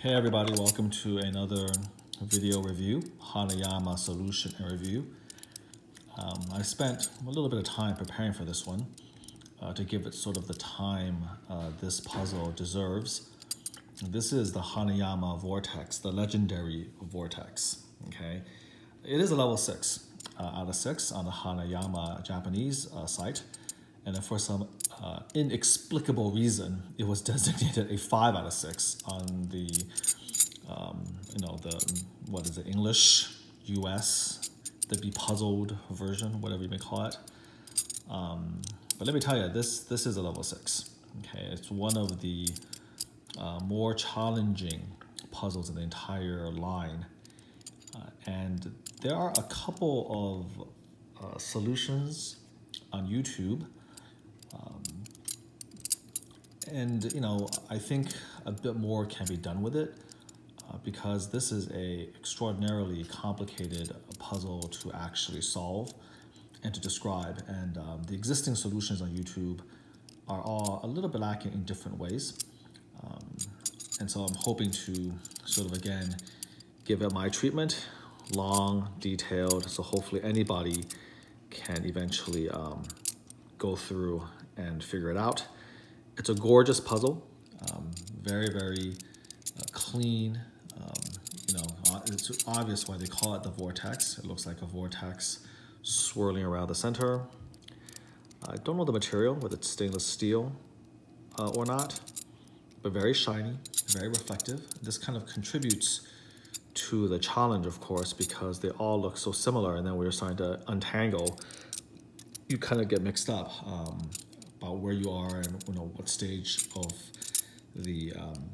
Hey everybody, welcome to another video review, Hanayama solution and review. Um, I spent a little bit of time preparing for this one uh, to give it sort of the time uh, this puzzle deserves. This is the Hanayama Vortex, the legendary Vortex, okay? It is a level six uh, out of six on the Hanayama Japanese uh, site. And for some uh, inexplicable reason, it was designated a five out of six on the, um, you know, the, what is it, English, US, the bepuzzled version, whatever you may call it. Um, but let me tell you, this, this is a level six. Okay, it's one of the uh, more challenging puzzles in the entire line. Uh, and there are a couple of uh, solutions on YouTube um, and you know, I think a bit more can be done with it uh, because this is a extraordinarily complicated puzzle to actually solve and to describe. And um, the existing solutions on YouTube are all a little bit lacking in different ways. Um, and so I'm hoping to sort of again give it my treatment, long, detailed, so hopefully anybody can eventually um, go through and figure it out. It's a gorgeous puzzle, um, very, very uh, clean. Um, you know, it's obvious why they call it the vortex. It looks like a vortex swirling around the center. I don't know the material, whether it's stainless steel uh, or not, but very shiny, very reflective. This kind of contributes to the challenge, of course, because they all look so similar, and then we're starting to untangle you kind of get mixed up um, about where you are and you know what stage of the um,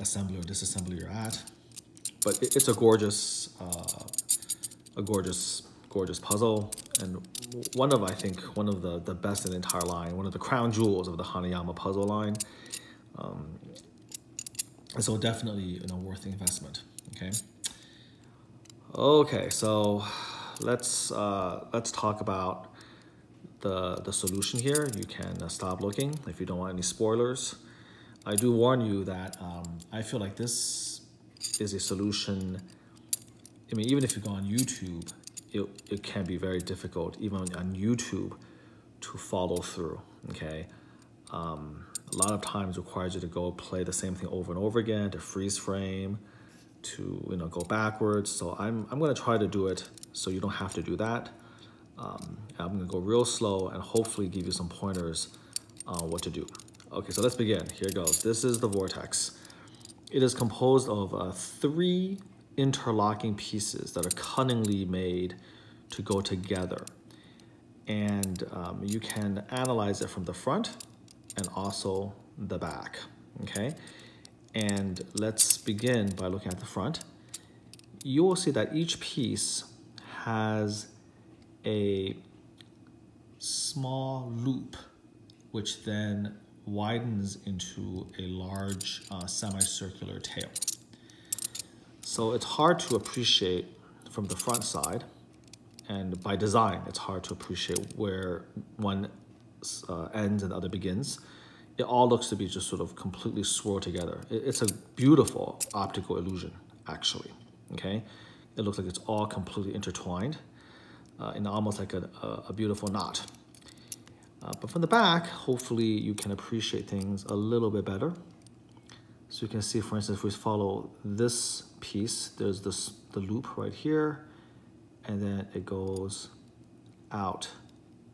assembly or disassembly you're at. But it, it's a gorgeous, uh, a gorgeous, gorgeous puzzle, and one of I think one of the the best in the entire line, one of the crown jewels of the Hanayama puzzle line. Um, so definitely you know worth the investment. Okay. Okay, so let's uh, let's talk about the, the solution here. You can uh, stop looking if you don't want any spoilers. I do warn you that um, I feel like this is a solution. I mean, even if you go on YouTube, it, it can be very difficult, even on YouTube, to follow through, okay? Um, a lot of times requires you to go play the same thing over and over again, to freeze frame, to you know go backwards. So I'm, I'm gonna try to do it so you don't have to do that. Um, I'm gonna go real slow and hopefully give you some pointers on what to do. Okay, so let's begin. Here it goes. This is the vortex. It is composed of uh, three interlocking pieces that are cunningly made to go together. And um, you can analyze it from the front and also the back, okay? And let's begin by looking at the front. You will see that each piece has a small loop, which then widens into a large uh, semicircular tail. So it's hard to appreciate from the front side, and by design, it's hard to appreciate where one uh, ends and the other begins. It all looks to be just sort of completely swirled together. It's a beautiful optical illusion, actually, okay? It looks like it's all completely intertwined uh, in almost like a, a, a beautiful knot. Uh, but from the back, hopefully you can appreciate things a little bit better. So you can see, for instance, if we follow this piece, there's this the loop right here, and then it goes out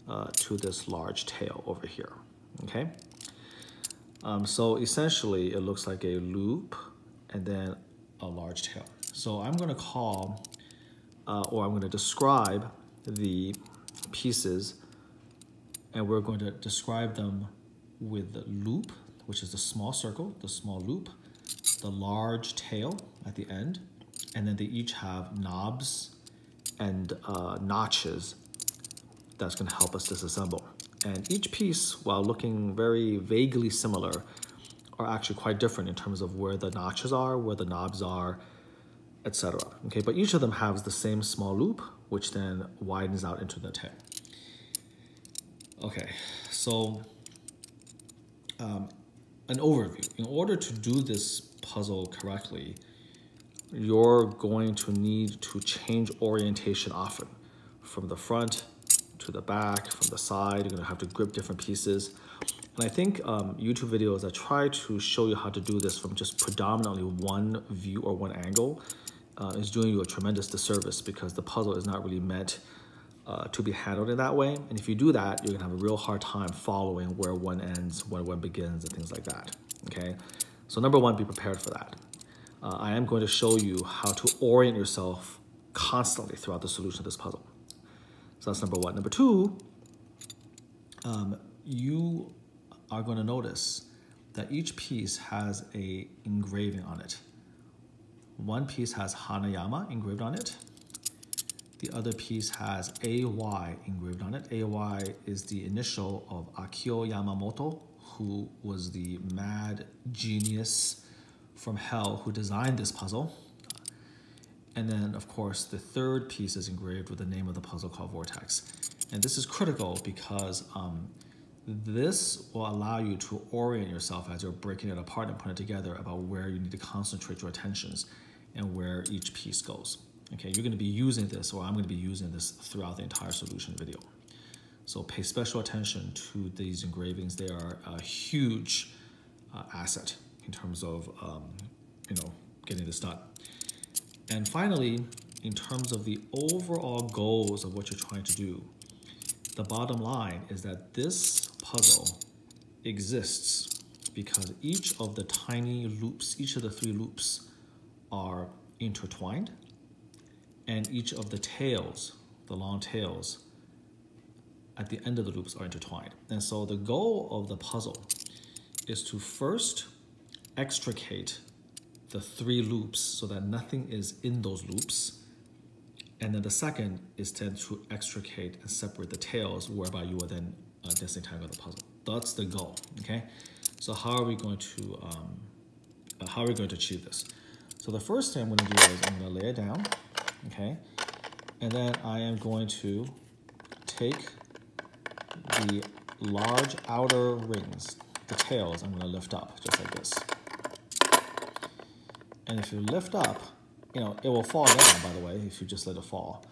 uh, to this large tail over here, okay? Um, so essentially, it looks like a loop and then a large tail. So I'm gonna call, uh, or I'm gonna describe the pieces and we're going to describe them with the loop, which is the small circle, the small loop, the large tail at the end, and then they each have knobs and uh, notches that's going to help us disassemble. And each piece, while looking very vaguely similar, are actually quite different in terms of where the notches are, where the knobs are, etc. Okay, but each of them has the same small loop, which then widens out into the tail. Okay, so um, an overview. In order to do this puzzle correctly, you're going to need to change orientation often from the front to the back, from the side. You're gonna have to grip different pieces. And I think um, YouTube videos that try to show you how to do this from just predominantly one view or one angle uh, is doing you a tremendous disservice because the puzzle is not really meant uh, to be handled in that way. And if you do that, you're gonna have a real hard time following where one ends, where one begins, and things like that, okay? So number one, be prepared for that. Uh, I am going to show you how to orient yourself constantly throughout the solution of this puzzle. So that's number one. Number two, um, you are going to notice that each piece has a engraving on it. One piece has Hanayama engraved on it. The other piece has AY engraved on it. AY is the initial of Akio Yamamoto, who was the mad genius from hell who designed this puzzle. And then, of course, the third piece is engraved with the name of the puzzle called Vortex. And this is critical because um, this will allow you to orient yourself as you're breaking it apart and putting it together about where you need to concentrate your attentions and where each piece goes. Okay, you're going to be using this, or I'm going to be using this throughout the entire solution video. So pay special attention to these engravings. They are a huge uh, asset in terms of, um, you know, getting this done. And finally, in terms of the overall goals of what you're trying to do, the bottom line is that this puzzle exists because each of the tiny loops, each of the three loops are intertwined and each of the tails, the long tails, at the end of the loops are intertwined. And so the goal of the puzzle is to first extricate the three loops so that nothing is in those loops. And then the second is then to extricate and separate the tails whereby you will then uh, disentangle the puzzle. That's the goal, okay? So how are we going to, um, uh, how are we going to achieve this? So the first thing I'm gonna do is I'm gonna lay it down, okay? And then I am going to take the large outer rings, the tails, I'm gonna lift up just like this. And if you lift up, you know, it will fall down, by the way, if you just let it fall.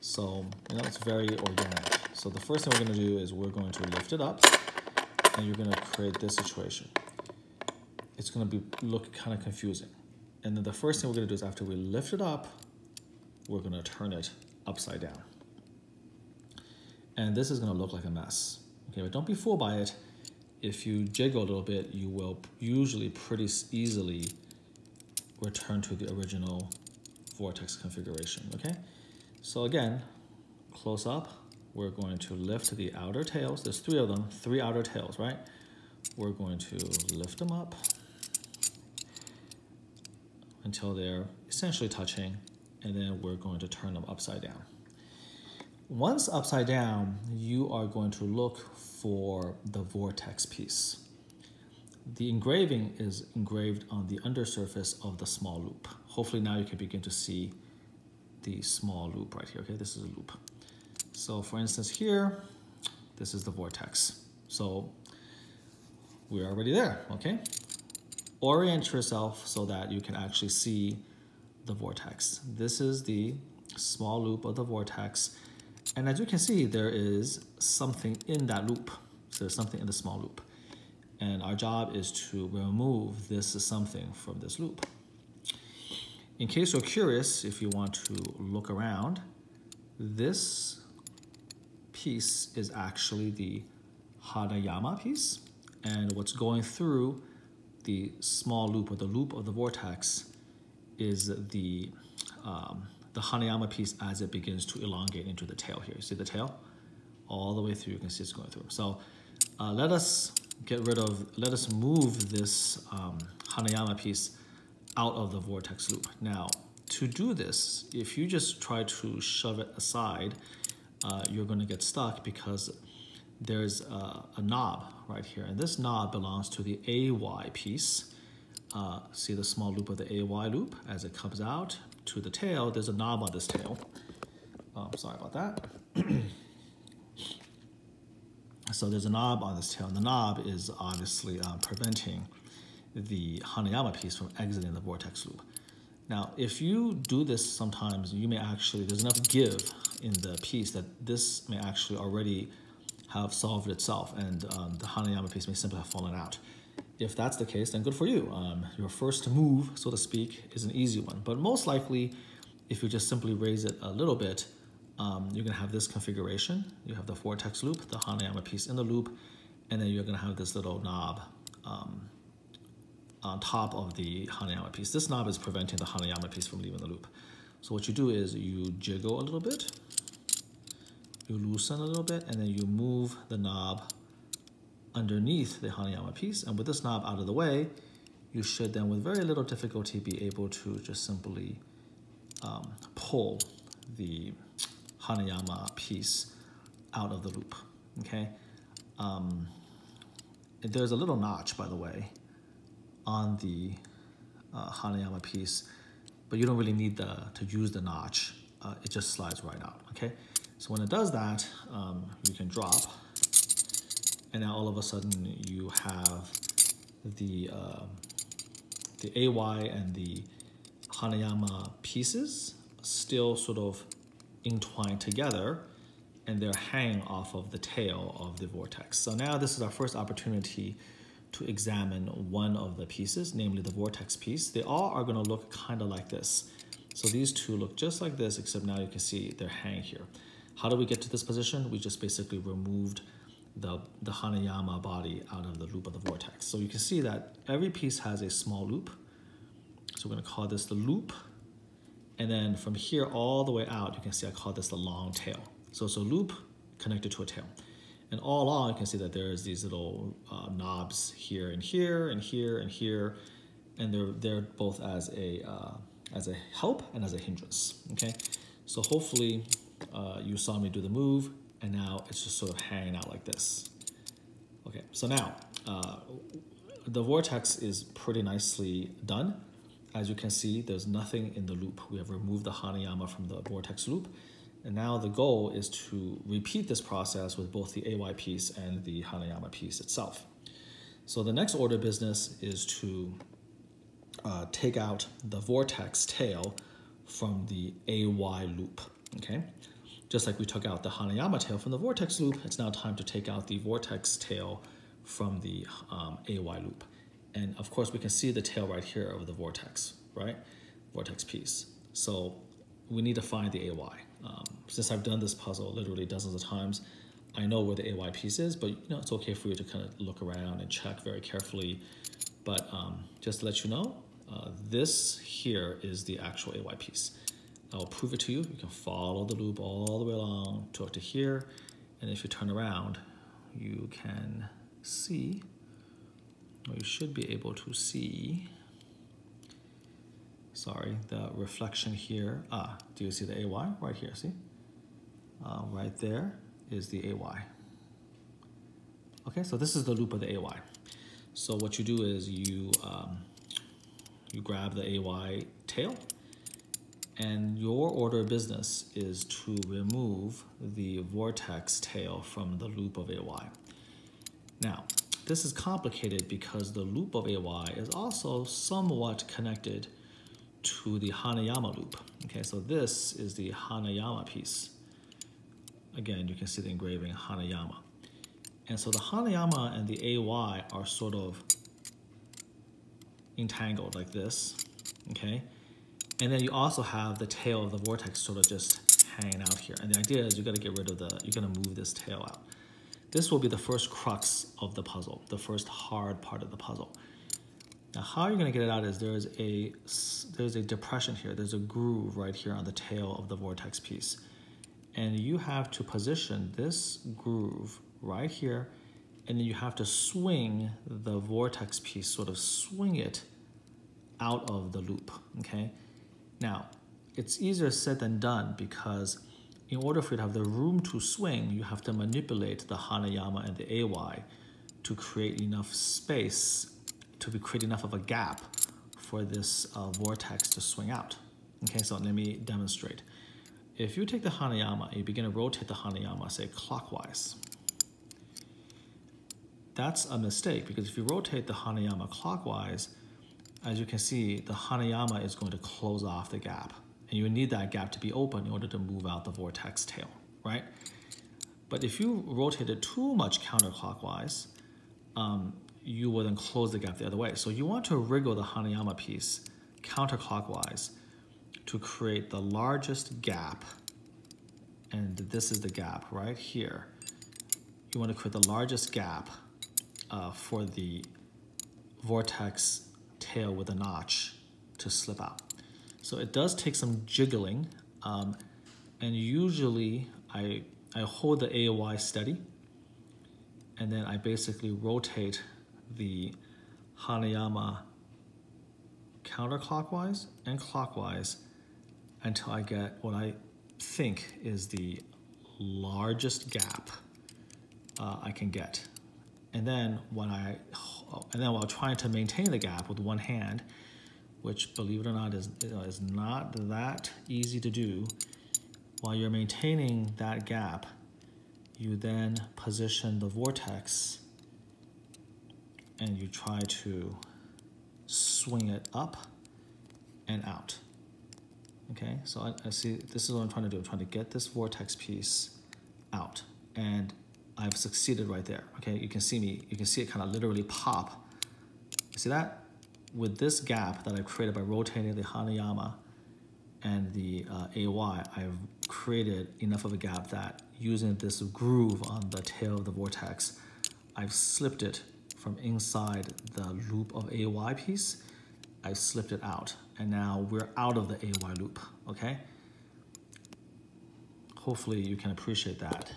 So, you know, it's very organic. So the first thing we're gonna do is we're going to lift it up and you're gonna create this situation. It's gonna be look kind of confusing. And then the first thing we're gonna do is after we lift it up, we're gonna turn it upside down. And this is gonna look like a mess. Okay, but don't be fooled by it. If you jiggle a little bit, you will usually pretty easily return to the original vortex configuration, okay? So again, close up, we're going to lift the outer tails. There's three of them, three outer tails, right? We're going to lift them up until they're essentially touching, and then we're going to turn them upside down. Once upside down, you are going to look for the vortex piece. The engraving is engraved on the undersurface of the small loop. Hopefully now you can begin to see the small loop right here, okay? This is a loop. So for instance here, this is the vortex. So we're already there, okay? Orient yourself so that you can actually see the vortex. This is the small loop of the vortex. And as you can see, there is something in that loop. So there's something in the small loop. And our job is to remove this something from this loop. In case you're curious, if you want to look around, this piece is actually the Hanayama piece. And what's going through the small loop or the loop of the vortex is the, um, the Hanayama piece as it begins to elongate into the tail here. See the tail? All the way through, you can see it's going through. So uh, let us get rid of, let us move this um, Hanayama piece out of the vortex loop. Now, to do this, if you just try to shove it aside, uh, you're going to get stuck because there's a, a, knob right here. And this knob belongs to the AY piece. Uh, see the small loop of the AY loop as it comes out to the tail. There's a knob on this tail. Oh, sorry about that. so there's a knob on this tail. And the knob is obviously uh, preventing the Hanayama piece from exiting the vortex loop. Now, if you do this sometimes, you may actually, there's enough give in the piece that this may actually already have solved itself and um, the Hanayama piece may simply have fallen out. If that's the case, then good for you. Um, your first move, so to speak, is an easy one. But most likely, if you just simply raise it a little bit, um, you're gonna have this configuration. You have the vortex loop, the Hanayama piece in the loop, and then you're gonna have this little knob um, on top of the Hanayama piece. This knob is preventing the Hanayama piece from leaving the loop. So what you do is you jiggle a little bit, you loosen a little bit, and then you move the knob underneath the Hanayama piece. And with this knob out of the way, you should then with very little difficulty be able to just simply um, pull the Hanayama piece out of the loop, okay? Um, there's a little notch, by the way, on the uh, Hanayama piece, but you don't really need the, to use the notch. Uh, it just slides right out, okay? So when it does that, um, you can drop, and now all of a sudden you have the, uh, the AY and the Hanayama pieces still sort of entwined together and they're hanging off of the tail of the vortex. So now this is our first opportunity to examine one of the pieces, namely the vortex piece. They all are gonna look kind of like this. So these two look just like this, except now you can see they're hanging here. How do we get to this position? We just basically removed the, the Hanayama body out of the loop of the vortex. So you can see that every piece has a small loop. So we're gonna call this the loop. And then from here all the way out, you can see I call this the long tail. So it's a loop connected to a tail. And all along, you can see that there's these little uh, knobs here and here and here and here, and they're they're both as a uh, as a help and as a hindrance. Okay, so hopefully uh, you saw me do the move, and now it's just sort of hanging out like this. Okay, so now uh, the vortex is pretty nicely done. As you can see, there's nothing in the loop. We have removed the Hanayama from the vortex loop. And now the goal is to repeat this process with both the AY piece and the Hanayama piece itself. So the next order of business is to uh, take out the vortex tail from the AY loop, okay? Just like we took out the Hanayama tail from the vortex loop, it's now time to take out the vortex tail from the um, AY loop. And of course, we can see the tail right here of the vortex, right? Vortex piece. So we need to find the AY. Um, since I've done this puzzle literally dozens of times, I know where the AY piece is, but you know it's okay for you to kind of look around and check very carefully. But um, just to let you know, uh, this here is the actual AY piece. I'll prove it to you. You can follow the loop all the way along to, to here. And if you turn around, you can see, or you should be able to see sorry, the reflection here. Ah, do you see the AY right here? See? Uh, right there is the AY. Okay, so this is the loop of the AY. So what you do is you, um, you grab the AY tail and your order of business is to remove the vortex tail from the loop of AY. Now, this is complicated because the loop of AY is also somewhat connected to the Hanayama loop. Okay, so this is the Hanayama piece. Again, you can see the engraving Hanayama. And so the Hanayama and the AY are sort of entangled like this, okay? And then you also have the tail of the vortex sort of just hanging out here. And the idea is you gotta get rid of the, you're gonna move this tail out. This will be the first crux of the puzzle, the first hard part of the puzzle. Now how you're gonna get it out is there's a, there's a depression here, there's a groove right here on the tail of the vortex piece. And you have to position this groove right here and then you have to swing the vortex piece, sort of swing it out of the loop, okay? Now, it's easier said than done because in order for you to have the room to swing, you have to manipulate the Hanayama and the AY to create enough space to create enough of a gap for this uh, vortex to swing out. Okay, so let me demonstrate. If you take the Hanayama you begin to rotate the Hanayama, say clockwise, that's a mistake because if you rotate the Hanayama clockwise, as you can see, the Hanayama is going to close off the gap. And you need that gap to be open in order to move out the vortex tail, right? But if you rotate it too much counterclockwise, um, you will then close the gap the other way. So you want to wriggle the Hanayama piece counterclockwise to create the largest gap. And this is the gap right here. You want to create the largest gap uh, for the vortex tail with a notch to slip out. So it does take some jiggling, um, and usually I, I hold the AOY steady, and then I basically rotate the Hanayama counterclockwise and clockwise until I get what I think is the largest gap uh, I can get. And then when I, and then while trying to maintain the gap with one hand, which believe it or not is, is not that easy to do, while you're maintaining that gap, you then position the vortex and you try to swing it up and out. Okay, so I, I, see this is what I'm trying to do. I'm trying to get this vortex piece out and I've succeeded right there. Okay, you can see me, you can see it kind of literally pop. You see that? With this gap that I've created by rotating the Hanayama and the uh, AY, I've created enough of a gap that using this groove on the tail of the vortex, I've slipped it from inside the loop of AY piece, I've slipped it out. And now we're out of the AY loop, okay? Hopefully you can appreciate that.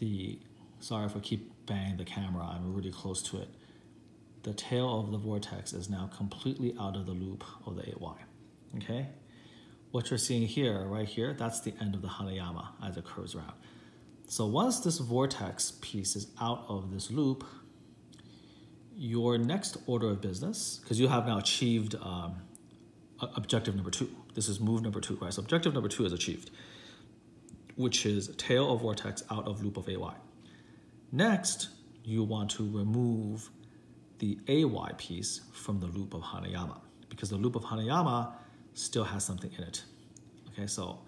The, sorry if I keep banging the camera, I'm really close to it. The tail of the vortex is now completely out of the loop of the AY, okay? What you're seeing here, right here, that's the end of the Hanayama as it curves around. So once this vortex piece is out of this loop, your next order of business, because you have now achieved um, objective number two. This is move number two, right? So objective number two is achieved, which is tail of vortex out of loop of AY. Next, you want to remove the AY piece from the loop of Hanayama because the loop of Hanayama still has something in it. Okay, so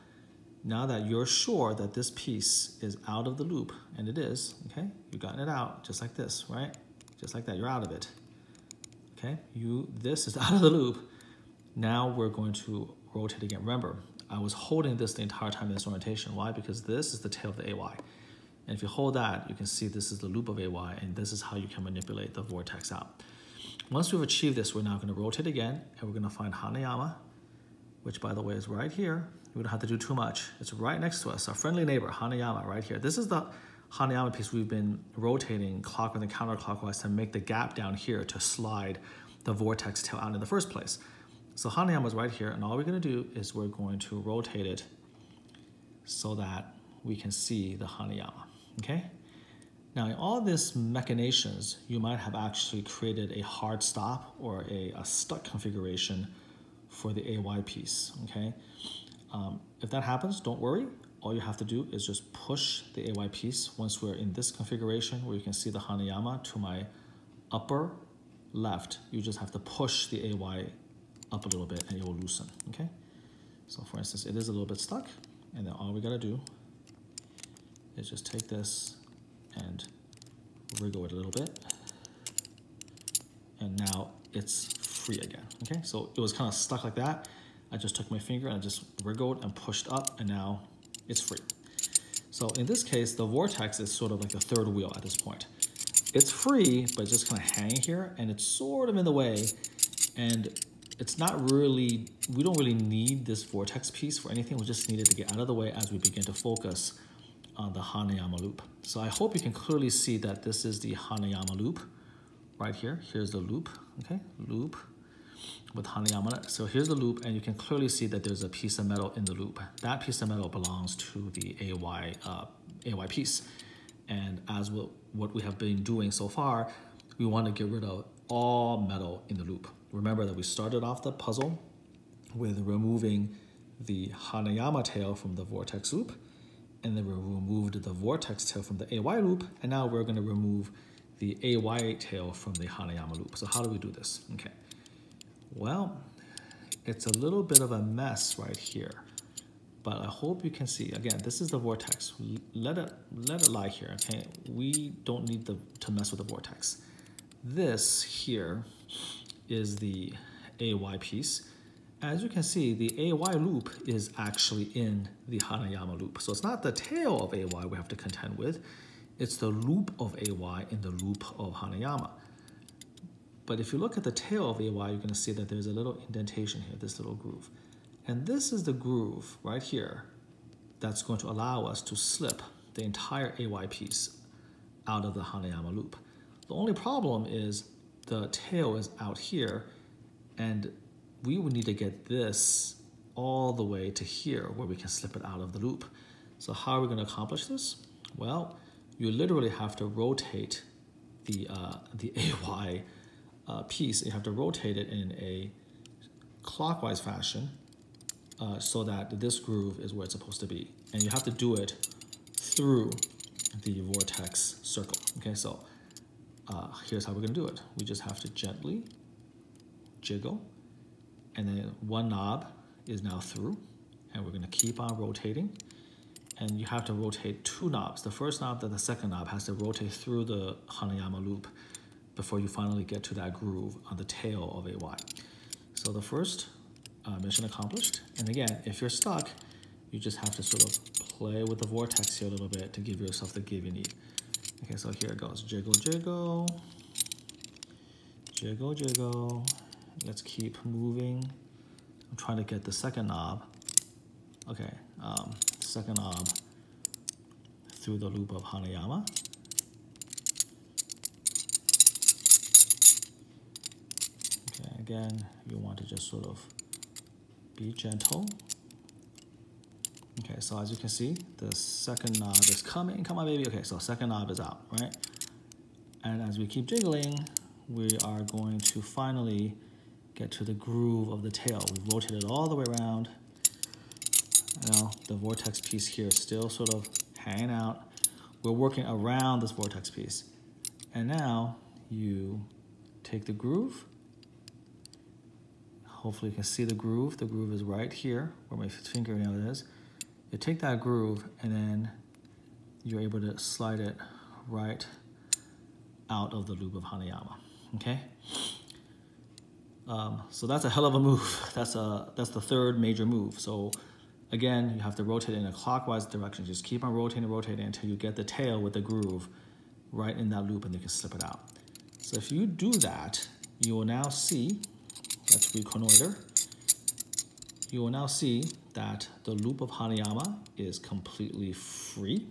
now that you're sure that this piece is out of the loop, and it is, okay, you've gotten it out just like this, right? Just like that, you're out of it. Okay, you this is out of the loop. Now we're going to rotate again. Remember, I was holding this the entire time in this orientation. Why? Because this is the tail of the AY. And if you hold that, you can see this is the loop of AY, and this is how you can manipulate the vortex out. Once we've achieved this, we're now going to rotate again, and we're going to find Hanayama, which by the way is right here. We don't have to do too much. It's right next to us, our friendly neighbor, Hanayama, right here. This is the Hanayama piece we've been rotating clockwise and counterclockwise to make the gap down here to slide the vortex tail out in the first place. So Hanayama is right here, and all we're going to do is we're going to rotate it so that we can see the Hanayama, okay? Now, in all these machinations, you might have actually created a hard stop or a, a stuck configuration for the AY piece, okay? Um, if that happens, don't worry. All you have to do is just push the AY piece once we're in this configuration where you can see the Hanayama to my upper left. You just have to push the AY up a little bit and it will loosen, okay? So for instance, it is a little bit stuck and then all we gotta do is just take this and wriggle it a little bit. And now it's free again, okay? So it was kind of stuck like that. I just took my finger and I just wriggled and pushed up and now it's free. So in this case, the vortex is sort of like the third wheel at this point. It's free, but just kind of hanging here and it's sort of in the way and it's not really, we don't really need this vortex piece for anything. We just need it to get out of the way as we begin to focus on the Hanayama loop. So I hope you can clearly see that this is the Hanayama loop right here. Here's the loop, okay, loop with Hanayama. So here's the loop, and you can clearly see that there's a piece of metal in the loop. That piece of metal belongs to the AY, uh, AY piece. And as we, what we have been doing so far, we want to get rid of all metal in the loop. Remember that we started off the puzzle with removing the Hanayama tail from the vortex loop, and then we removed the vortex tail from the AY loop, and now we're gonna remove the AY tail from the Hanayama loop. So how do we do this? Okay, well, it's a little bit of a mess right here, but I hope you can see, again, this is the vortex. Let it, let it lie here, okay? We don't need the, to mess with the vortex. This here is the AY piece. As you can see, the AY loop is actually in the Hanayama loop. So it's not the tail of AY we have to contend with, it's the loop of AY in the loop of Hanayama. But if you look at the tail of AY, you're going to see that there's a little indentation here, this little groove. And this is the groove right here that's going to allow us to slip the entire AY piece out of the Hanayama loop. The only problem is the tail is out here and we would need to get this all the way to here where we can slip it out of the loop. So how are we going to accomplish this? Well, you literally have to rotate the, uh, the AY uh, piece. You have to rotate it in a clockwise fashion uh, so that this groove is where it's supposed to be. And you have to do it through the vortex circle. Okay, so uh, here's how we're gonna do it. We just have to gently jiggle and then one knob is now through and we're gonna keep on rotating and you have to rotate two knobs. The first knob and the second knob has to rotate through the Hanayama loop before you finally get to that groove on the tail of AY. So the first uh, mission accomplished. And again, if you're stuck, you just have to sort of play with the vortex here a little bit to give yourself the give you need. Okay, so here it goes. Jiggle, jiggle. Jiggle, jiggle. Let's keep moving. I'm trying to get the second knob. Okay, um, second knob through the loop of Hanayama. Okay, again, you want to just sort of be gentle. Okay, so as you can see, the second knob is coming. Come on, baby. Okay, so second knob is out, right? And as we keep jiggling, we are going to finally get to the groove of the tail. We've rotated all the way around. Now, the vortex piece here is still sort of hanging out. We're working around this vortex piece. And now you take the groove Hopefully you can see the groove. The groove is right here where my fingernail is. You take that groove and then you're able to slide it right out of the loop of Hanayama, okay? Um, so that's a hell of a move. That's, a, that's the third major move. So again, you have to rotate in a clockwise direction. Just keep on rotating and rotating until you get the tail with the groove right in that loop and you can slip it out. So if you do that, you will now see Let's reconnoiter. You will now see that the loop of Hanayama is completely free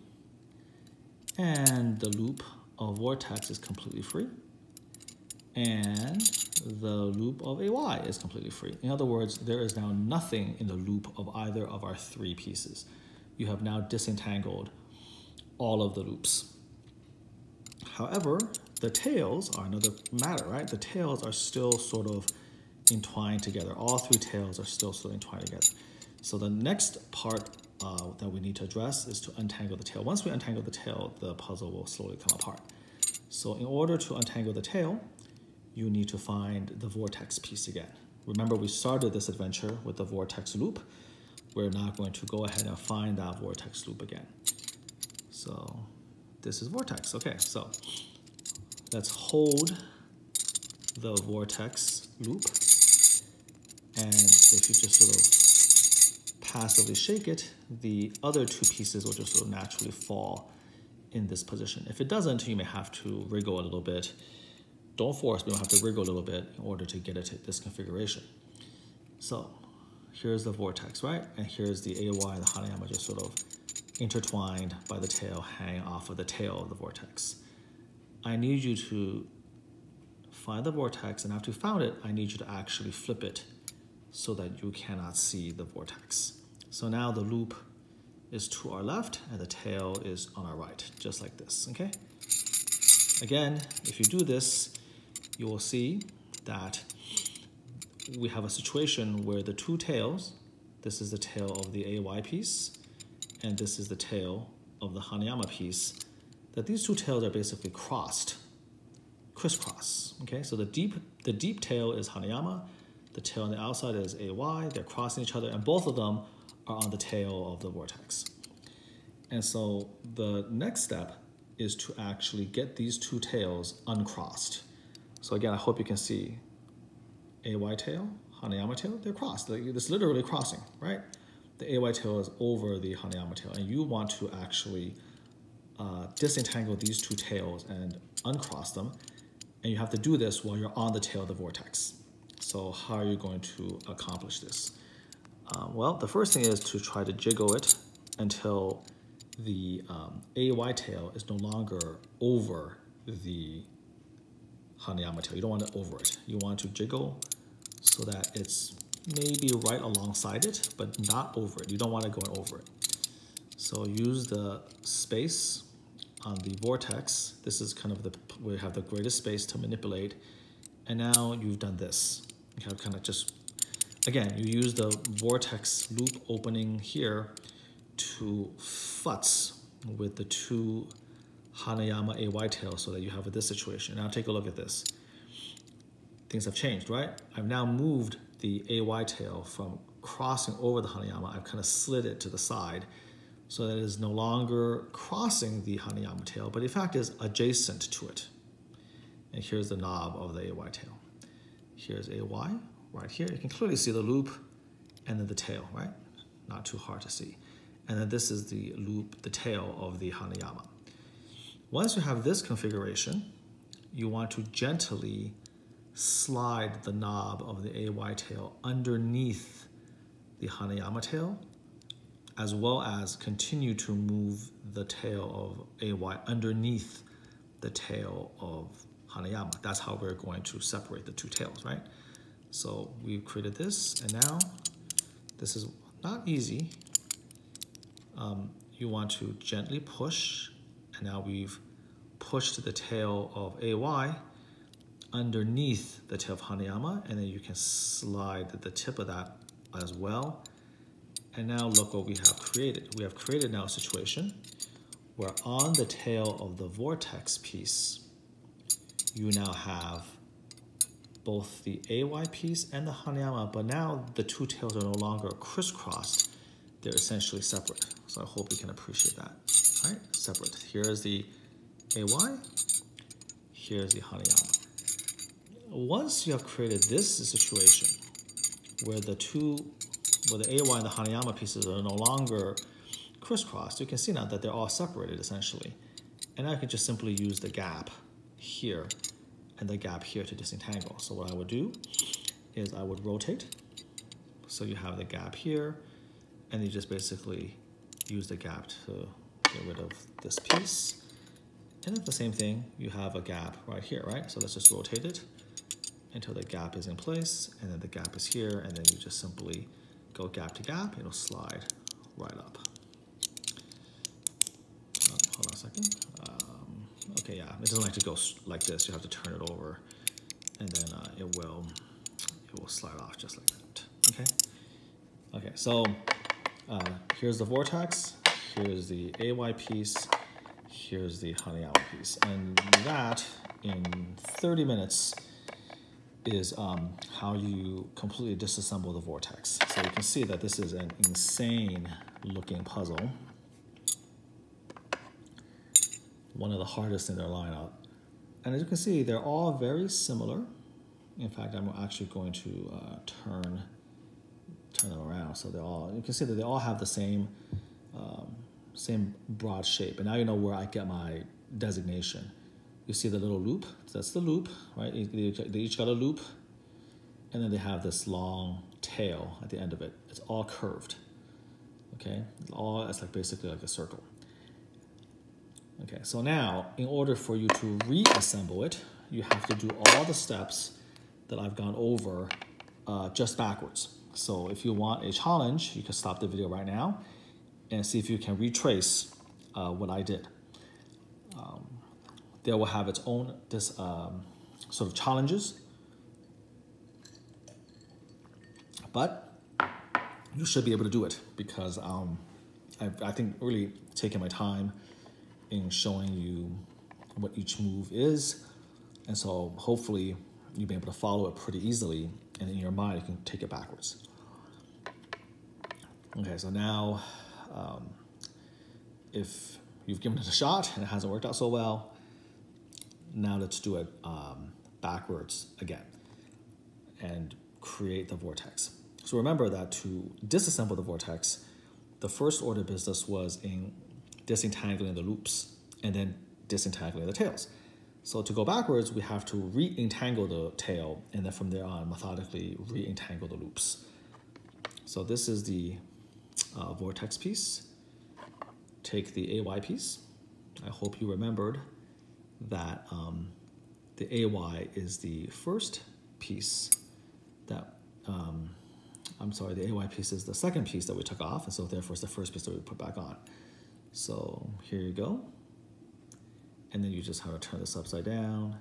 and the loop of vortex is completely free and the loop of AY is completely free. In other words, there is now nothing in the loop of either of our three pieces. You have now disentangled all of the loops. However, the tails are another matter, right? The tails are still sort of entwined together. All three tails are still still entwined together. So the next part uh, that we need to address is to untangle the tail. Once we untangle the tail, the puzzle will slowly come apart. So in order to untangle the tail, you need to find the vortex piece again. Remember, we started this adventure with the vortex loop. We're now going to go ahead and find that vortex loop again. So this is vortex. Okay, so let's hold the vortex loop and if you just sort of passively shake it, the other two pieces will just sort of naturally fall in this position. If it doesn't, you may have to wriggle a little bit. Don't force, but you have to wriggle a little bit in order to get it to this configuration. So here's the vortex, right? And here's the AY, and the Hanayama just sort of intertwined by the tail, hanging off of the tail of the vortex. I need you to find the vortex, and after you found it, I need you to actually flip it so that you cannot see the vortex. So now the loop is to our left and the tail is on our right, just like this, okay? Again, if you do this, you will see that we have a situation where the two tails, this is the tail of the AY piece, and this is the tail of the Hanayama piece, that these two tails are basically crossed, crisscross. Okay, so the deep the deep tail is Hanayama, the tail on the outside is AY. They're crossing each other, and both of them are on the tail of the vortex. And so the next step is to actually get these two tails uncrossed. So again, I hope you can see AY tail, Hanayama tail, they're crossed. It's literally crossing, right? The AY tail is over the Hanayama tail, and you want to actually uh, disentangle these two tails and uncross them. And you have to do this while you're on the tail of the vortex. So how are you going to accomplish this? Um, well, the first thing is to try to jiggle it until the um, AY tail is no longer over the Hanayama tail. You don't want it over it. You want to jiggle so that it's maybe right alongside it, but not over it. You don't want it going over it. So use the space on the vortex. This is kind of the, we have the greatest space to manipulate. And now you've done this. You have kind of just, again, you use the vortex loop opening here to futz with the two Hanayama AY tail so that you have this situation. Now take a look at this. Things have changed, right? I've now moved the AY tail from crossing over the Hanayama. I've kind of slid it to the side so that it is no longer crossing the Hanayama tail, but in fact is adjacent to it. And here's the knob of the AY tail. Here's AY right here. You can clearly see the loop and then the tail, right? Not too hard to see. And then this is the loop, the tail of the Hanayama. Once you have this configuration, you want to gently slide the knob of the AY tail underneath the Hanayama tail, as well as continue to move the tail of AY underneath the tail of Hanayama. That's how we're going to separate the two tails, right? So we've created this, and now this is not easy. Um, you want to gently push, and now we've pushed the tail of AY underneath the tail of Hanayama, and then you can slide the tip of that as well. And now look what we have created. We have created now a situation where on the tail of the vortex piece, you now have both the AY piece and the Hanayama, but now the two tails are no longer crisscrossed. They're essentially separate. So I hope you can appreciate that. All right, separate. Here is the AY, here's the Hanayama. Once you have created this situation where the two, where the AY and the Hanayama pieces are no longer crisscrossed, you can see now that they're all separated essentially. And I can just simply use the gap here and the gap here to disentangle. So what I would do is I would rotate. So you have the gap here, and you just basically use the gap to get rid of this piece. And then the same thing, you have a gap right here, right? So let's just rotate it until the gap is in place, and then the gap is here, and then you just simply go gap to gap, it'll slide right up. Oh, hold on a second. Um, okay, yeah, it doesn't like to go like this. You have to turn it over, and then uh, it will it will slide off just like that. Okay. Okay, so uh, here's the vortex. Here's the AY piece. Here's the honey Hanayama piece, and that in 30 minutes is um, how you completely disassemble the vortex. So you can see that this is an insane looking puzzle. One of the hardest in their lineup. And as you can see, they're all very similar. In fact, I'm actually going to uh, turn turn them around. So they all, you can see that they all have the same um, same broad shape. And now you know where I get my designation you see the little loop. That's the loop, right? They each got a loop, and then they have this long tail at the end of it. It's all curved. Okay, it's all it's like basically like a circle. Okay, so now in order for you to reassemble it, you have to do all the steps that I've gone over uh, just backwards. So if you want a challenge, you can stop the video right now and see if you can retrace uh, what I did. Um, will have its own this um, sort of challenges. But you should be able to do it because um, I've, I think really taking my time in showing you what each move is. And so hopefully you'll be able to follow it pretty easily and in your mind you can take it backwards. Okay, so now um, if you've given it a shot and it hasn't worked out so well, now let's do it um, backwards again and create the vortex. So remember that to disassemble the vortex, the first order business was in disentangling the loops and then disentangling the tails. So to go backwards, we have to re-entangle the tail and then from there on methodically re-entangle the loops. So this is the uh, vortex piece. Take the AY piece. I hope you remembered that um, the AY is the first piece that, um, I'm sorry, the AY piece is the second piece that we took off, and so therefore it's the first piece that we put back on. So here you go. And then you just have to turn this upside down.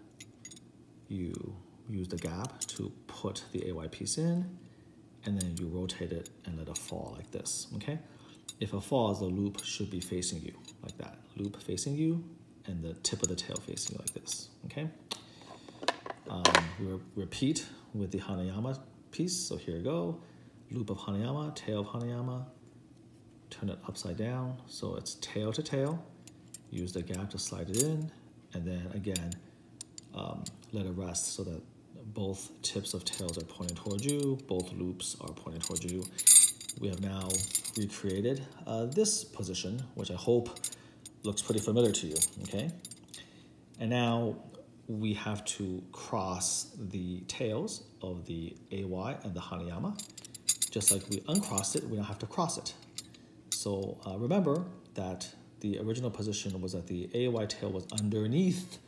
You use the gap to put the AY piece in, and then you rotate it and let it fall like this, okay? If it falls, the loop should be facing you like that. Loop facing you, and the tip of the tail facing you like this, okay? Um, we re repeat with the Hanayama piece, so here we go. Loop of Hanayama, tail of Hanayama, turn it upside down, so it's tail to tail, use the gap to slide it in, and then again, um, let it rest so that both tips of tails are pointing towards you, both loops are pointing towards you. We have now recreated uh, this position, which I hope looks pretty familiar to you, okay? And now we have to cross the tails of the AY and the Hanayama. Just like we uncrossed it, we don't have to cross it. So uh, remember that the original position was that the AY tail was underneath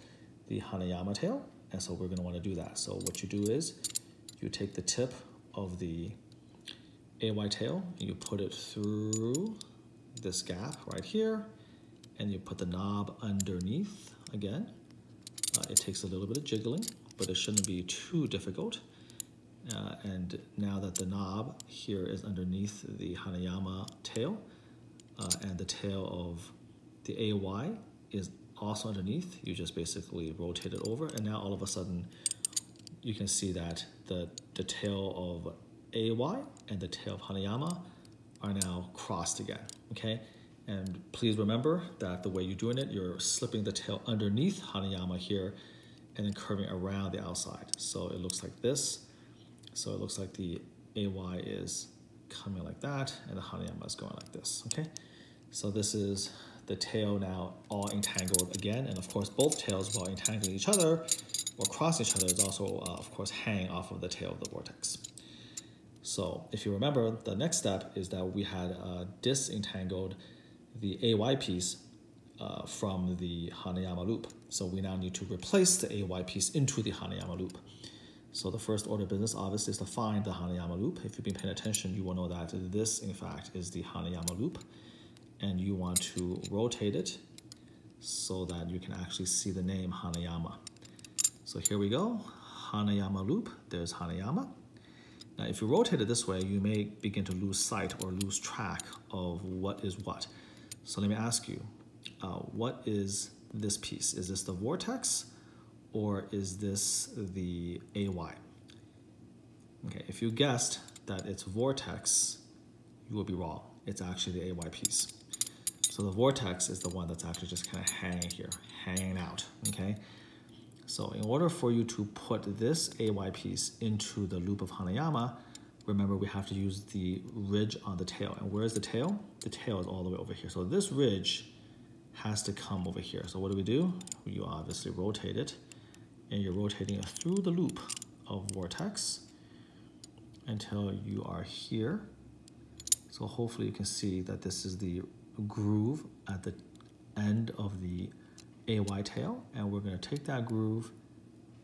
the Hanayama tail, and so we're gonna wanna do that. So what you do is you take the tip of the AY tail and you put it through this gap right here, and you put the knob underneath again. Uh, it takes a little bit of jiggling, but it shouldn't be too difficult. Uh, and now that the knob here is underneath the Hanayama tail, uh, and the tail of the AY is also underneath. You just basically rotate it over and now all of a sudden you can see that the, the tail of AY and the tail of Hanayama are now crossed again, okay? And please remember that the way you're doing it, you're slipping the tail underneath Hanayama here and then curving around the outside. So it looks like this. So it looks like the AY is coming like that and the Hanayama is going like this, okay? So this is the tail now all entangled again. And of course, both tails while entangling each other or crossing each other is also, uh, of course, hanging off of the tail of the vortex. So if you remember, the next step is that we had uh, disentangled the AY piece uh, from the Hanayama loop. So we now need to replace the AY piece into the Hanayama loop. So the first order of business obviously is to find the Hanayama loop. If you've been paying attention, you will know that this, in fact, is the Hanayama loop and you want to rotate it so that you can actually see the name Hanayama. So here we go, Hanayama loop, there's Hanayama. Now if you rotate it this way, you may begin to lose sight or lose track of what is what. So let me ask you, uh, what is this piece? Is this the vortex or is this the AY? Okay, if you guessed that it's vortex, you will be wrong. It's actually the AY piece. So the vortex is the one that's actually just kind of hanging here, hanging out, okay? So in order for you to put this AY piece into the loop of Hanayama, remember we have to use the ridge on the tail. And where is the tail? The tail is all the way over here. So this ridge has to come over here. So what do we do? You obviously rotate it and you're rotating it through the loop of vortex until you are here. So hopefully you can see that this is the groove at the end of the AY tail and we're going to take that groove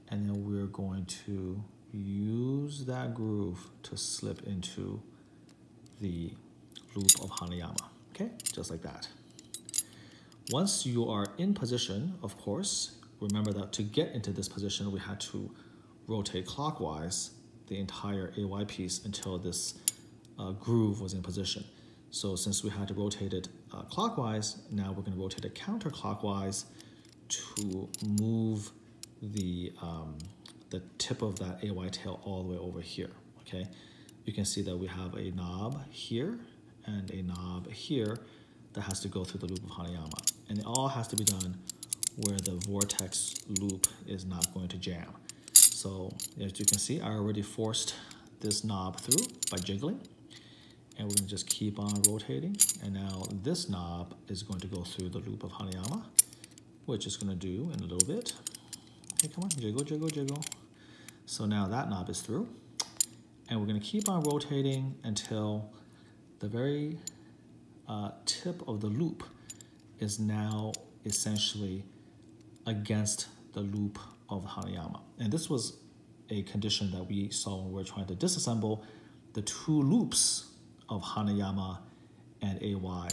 and then we're going to use that groove to slip into the loop of Hanayama, okay? Just like that. Once you are in position, of course, remember that to get into this position, we had to rotate clockwise the entire AY piece until this uh, groove was in position. So since we had to rotate it uh, clockwise, now we're going to rotate it counterclockwise to move the, um, the tip of that AY tail all the way over here, okay? You can see that we have a knob here and a knob here that has to go through the loop of Hanayama. And it all has to be done where the vortex loop is not going to jam. So as you can see, I already forced this knob through by jiggling. And we're gonna just keep on rotating. And now this knob is going to go through the loop of Hanayama, which is gonna do in a little bit. Okay, come on, jiggle, jiggle, jiggle. So now that knob is through. And we're gonna keep on rotating until the very uh, tip of the loop is now essentially against the loop of Hanayama. And this was a condition that we saw when we were trying to disassemble the two loops of Hanayama and AY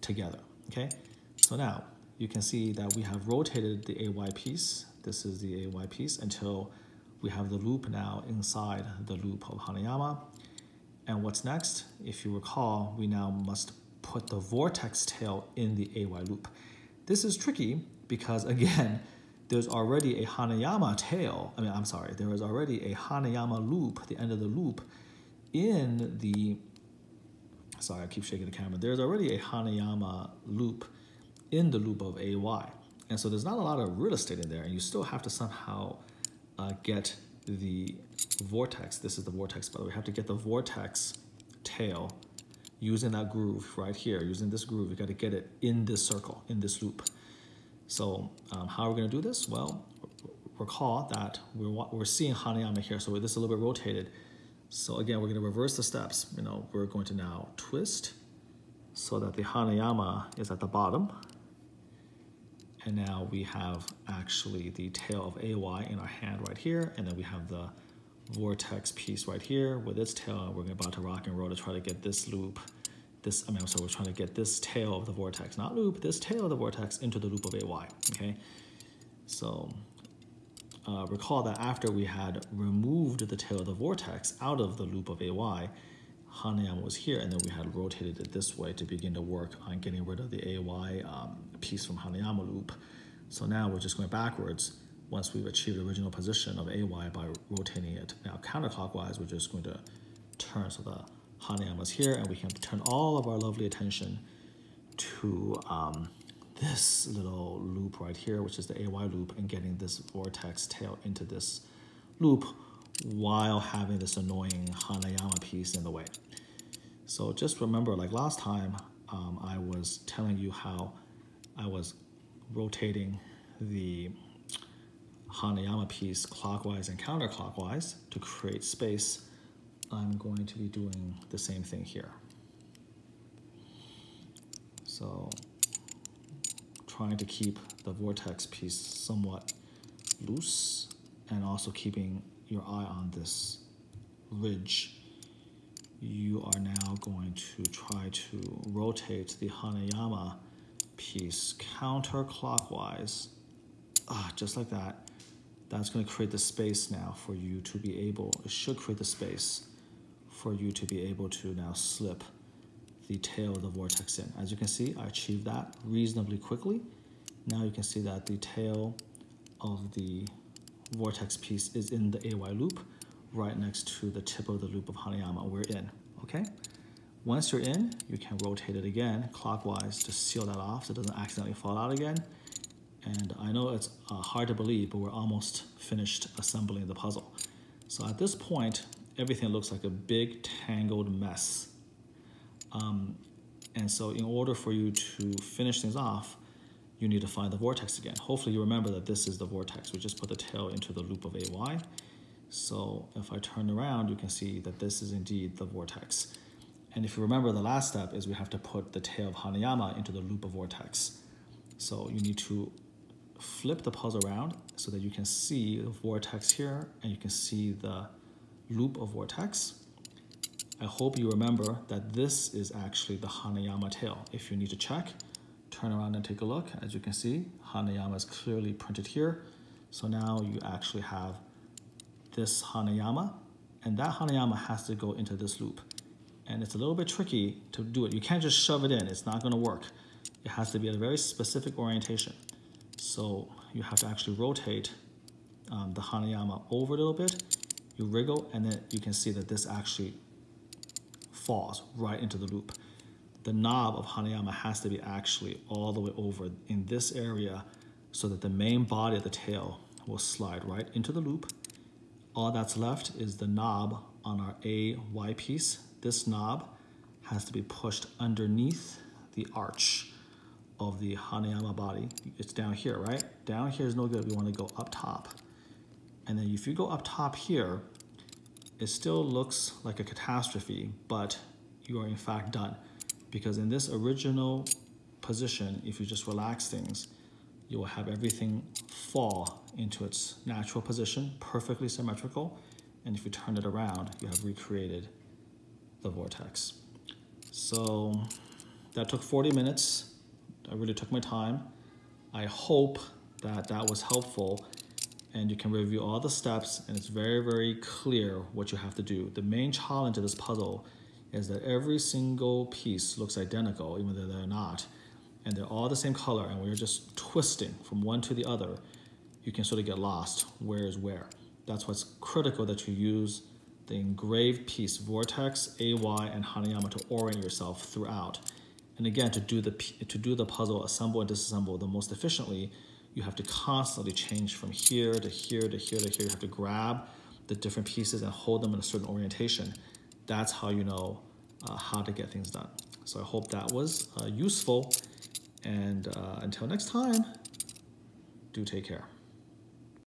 together, okay? So now you can see that we have rotated the AY piece, this is the AY piece, until we have the loop now inside the loop of Hanayama. And what's next? If you recall, we now must put the vortex tail in the AY loop. This is tricky because again, there's already a Hanayama tail. I mean, I'm sorry, there is already a Hanayama loop, the end of the loop, in the, sorry, I keep shaking the camera. There's already a Hanayama loop in the loop of AY. And so there's not a lot of real estate in there, and you still have to somehow uh, get the vortex. This is the vortex, by the way. We have to get the vortex tail using that groove right here, using this groove. We got to get it in this circle, in this loop. So um, how are we going to do this? Well, recall that we're, we're seeing Hanayama here, so this is a little bit rotated. So again, we're going to reverse the steps. You know, we're going to now twist so that the Hanayama is at the bottom. And now we have actually the tail of AY in our hand right here, and then we have the vortex piece right here with its tail. We're about to rock and roll to try to get this loop this, I mean, so we're trying to get this tail of the vortex, not loop, this tail of the vortex into the loop of AY, okay? So uh, recall that after we had removed the tail of the vortex out of the loop of AY, Hanayama was here, and then we had rotated it this way to begin to work on getting rid of the AY um, piece from Hanayama loop. So now we're just going backwards. Once we've achieved the original position of AY by rotating it now counterclockwise, we're just going to turn so the Hanayama is here, and we can turn all of our lovely attention to um, this little loop right here, which is the AY loop, and getting this vortex tail into this loop while having this annoying Hanayama piece in the way. So just remember, like last time, um, I was telling you how I was rotating the Hanayama piece clockwise and counterclockwise to create space I'm going to be doing the same thing here. So trying to keep the vortex piece somewhat loose and also keeping your eye on this ridge. You are now going to try to rotate the Hanayama piece counterclockwise, ah, just like that. That's going to create the space now for you to be able, it should create the space for you to be able to now slip the tail of the vortex in. As you can see, I achieved that reasonably quickly. Now you can see that the tail of the vortex piece is in the AY loop right next to the tip of the loop of Hanayama. We're in, okay? Once you're in, you can rotate it again clockwise to seal that off so it doesn't accidentally fall out again. And I know it's uh, hard to believe, but we're almost finished assembling the puzzle. So at this point, everything looks like a big tangled mess. Um, and so in order for you to finish things off, you need to find the vortex again. Hopefully you remember that this is the vortex. We just put the tail into the loop of AY. So if I turn around, you can see that this is indeed the vortex. And if you remember, the last step is we have to put the tail of Hanayama into the loop of vortex. So you need to flip the puzzle around so that you can see the vortex here and you can see the loop of vortex. I hope you remember that this is actually the Hanayama tail. If you need to check, turn around and take a look. As you can see, Hanayama is clearly printed here. So now you actually have this Hanayama, and that Hanayama has to go into this loop. and it's a little bit tricky to do it. You can't just shove it in, it's not gonna work. It has to be at a very specific orientation. So you have to actually rotate um, the Hanayama over a little bit, you wriggle, and then you can see that this actually falls right into the loop. The knob of Hanayama has to be actually all the way over in this area so that the main body of the tail will slide right into the loop. All that's left is the knob on our AY piece. This knob has to be pushed underneath the arch of the Hanayama body. It's down here, right? Down here is no good. We want to go up top. And then if you go up top here, it still looks like a catastrophe, but you are in fact done. Because in this original position, if you just relax things, you will have everything fall into its natural position, perfectly symmetrical. And if you turn it around, you have recreated the vortex. So that took 40 minutes. I really took my time. I hope that that was helpful and you can review all the steps and it's very, very clear what you have to do. The main challenge of this puzzle is that every single piece looks identical, even though they're not and they're all the same color and we're just twisting from one to the other, you can sort of get lost where is where. That's what's critical that you use the engraved piece, Vortex, AY, and Hanayama to orient yourself throughout. And again, to do the, to do the puzzle assemble and disassemble the most efficiently, you have to constantly change from here to here to here to here. You have to grab the different pieces and hold them in a certain orientation. That's how you know uh, how to get things done. So I hope that was uh, useful. And uh, until next time, do take care.